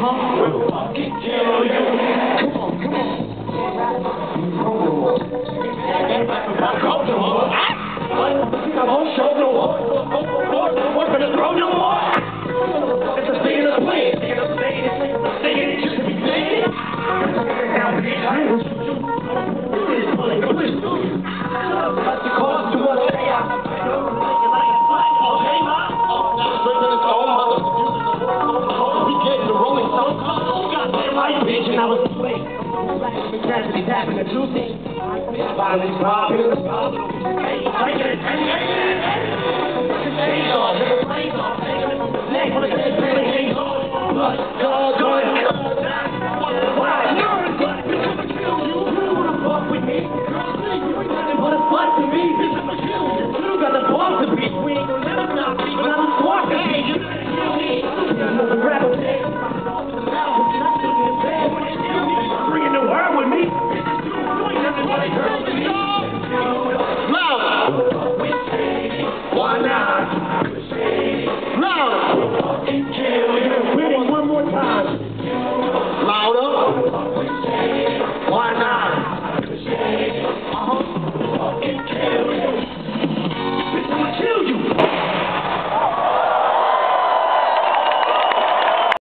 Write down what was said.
We'll fucking kill you. And I was awake. Tragedy happened to things. Violence, robbing, hey, take it, hey, hey, hey, hey. Chains on, chains on, neck, chains on, blood, blood.